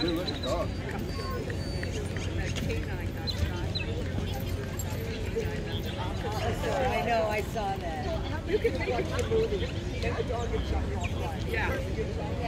Good looking dog. I know, I saw that. You can it a movie. And the dog shot off. Yeah.